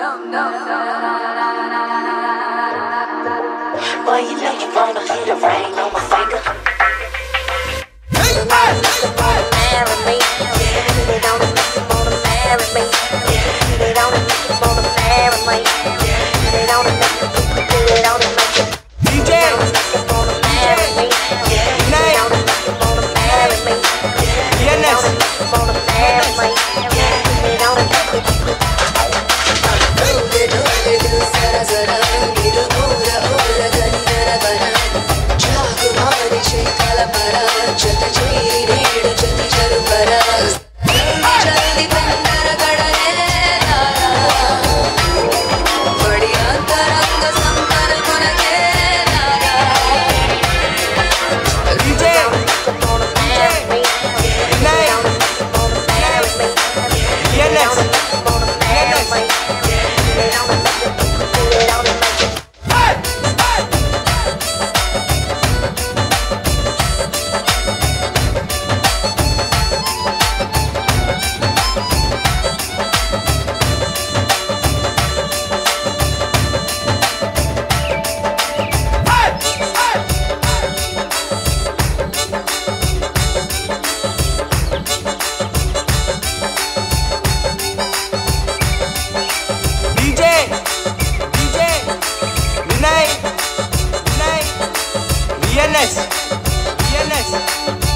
Boy, you know you wanna on my finger. Yeah. Don't wanna it make it. Viernes. next.